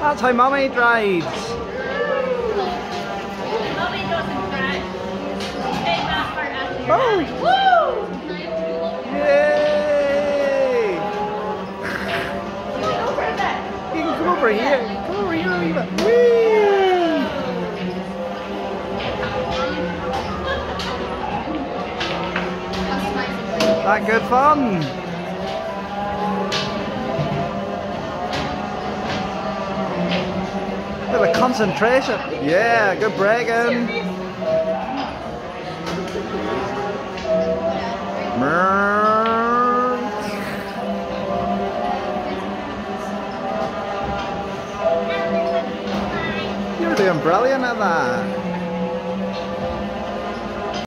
That's how mummy drives. Mommy doesn't crash. Take that part after your Oh. Woo! Yay! You can come over here. Come over here a wee bit. Whee! That good fun? Bit of concentration. Yeah, good bragging. You're doing brilliant at that.